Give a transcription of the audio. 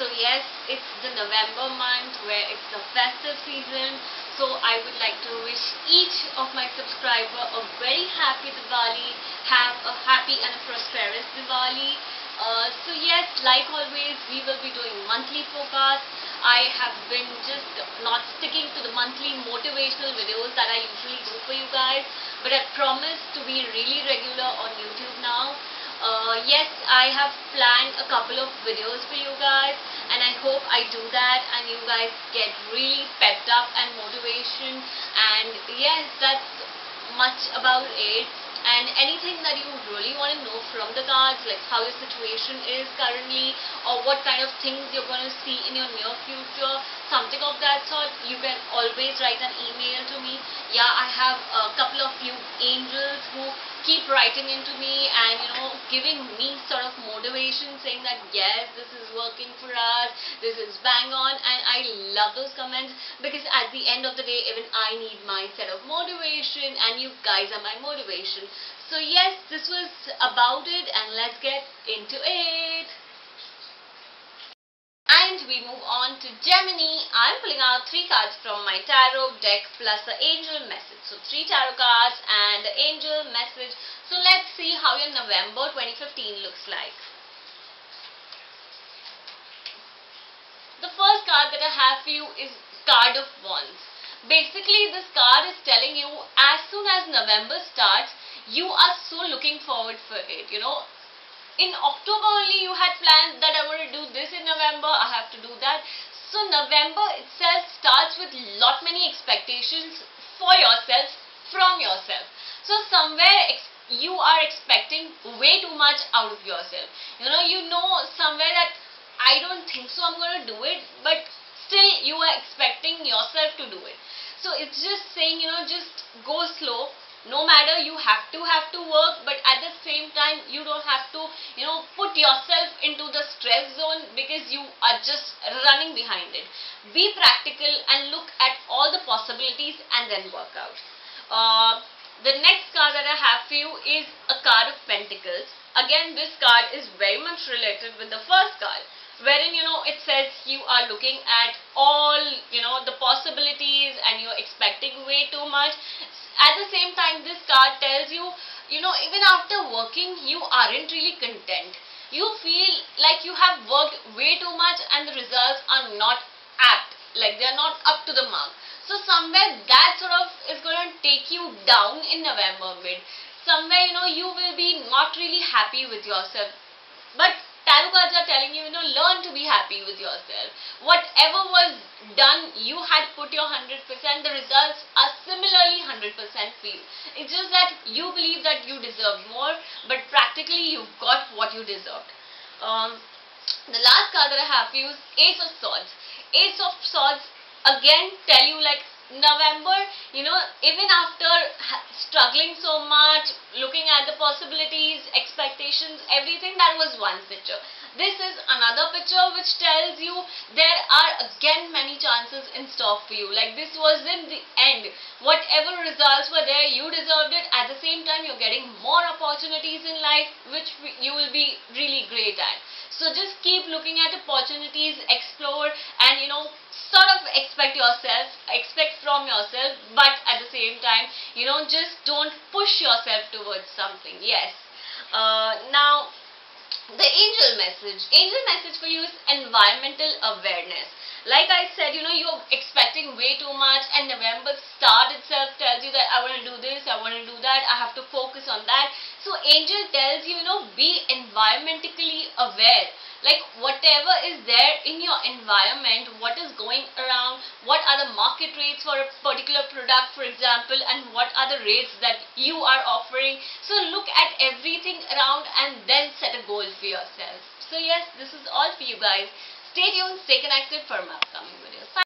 So yes, it's the November month where it's the festive season. So I would like to wish each of my subscriber a very happy Diwali, have a happy and a prosperous Diwali. Uh, so yes, like always, we will be doing monthly forecast. I have been just not sticking to the monthly motivational videos that I usually do for you guys, but I promise to be really regular on YouTube now. Uh, yes, I have planned a couple of videos for you guys and I hope I do that and you guys get really pepped up and motivation. And yes, that's much about it. And anything that you really want to know from the cards like how your situation is currently or what kind of things you're going to see in your near future something of that sort you can always write an email to me. Yeah I have a couple of few angels who keep writing into me and you know giving me sort of motivation saying that yes this is working for us this is bang on and I love those comments because at the end of the day even I need my set of motivation and you guys are my motivation. So yes this was about it and let's get into it we move on to Gemini. I'm pulling out three cards from my tarot deck plus the angel message. So three tarot cards and the angel message. So let's see how your November 2015 looks like. The first card that I have for you is card of wands. Basically this card is telling you as soon as November starts, you are so looking forward for it. You know, in October only you had plans that I want to do this in November, I have to do that. So November itself starts with lot many expectations for yourself from yourself. So somewhere you are expecting way too much out of yourself. You know, you know somewhere that I don't think so I'm going to do it, but still you are expecting yourself to do it. So it's just saying, you know, just go slow, no matter you have to have to work but at the same time you don't have to you know put yourself into the stress zone because you are just running behind it. Be practical and look at all the possibilities and then work out. Uh, the next card that I have for you is a card of pentacles. Again this card is very much related with the first card wherein you know it says you are looking at all you know the possibilities and you're expecting way too much. At the same time this card tells you you know even after working you aren't really content. You feel like you have worked way too much and the results are not apt. Like they're not up to the mark. So somewhere that sort of is going to take you down in november mid. Somewhere you know you will be not really happy with yourself. But tarot cards are telling you, you know, learn to be happy with yourself. Whatever was done, you had put your 100%, the results are similarly 100% for you. It's just that you believe that you deserve more, but practically you've got what you deserved. Um, the last card that I have for you is Ace of Swords. Ace of Swords again tell you like November, you know, even after struggling so much, looking the possibilities, expectations, everything, that was one picture. This is another picture which tells you there are again many chances in store for you. Like this was in the end. Whatever results were there, you deserved it. At the same time, you're getting more opportunities in life which you will be really great at. So just keep looking at opportunities, explore and you know sort of expect yourself, expect from yourself, but at the same time, you know, just don't push yourself towards something. Yes. Uh, now, the angel message. Angel message for you is environmental awareness. Like I said, you know, you're expecting way too much and November start itself tells you that I want to do this, I want to do that, I have to focus on that. So angel tells you, you know, be environmentally aware like whatever is there in your environment what is going around what are the market rates for a particular product for example and what are the rates that you are offering. So look at everything around and then set a goal for yourself. So yes this is all for you guys. Stay tuned stay connected for my upcoming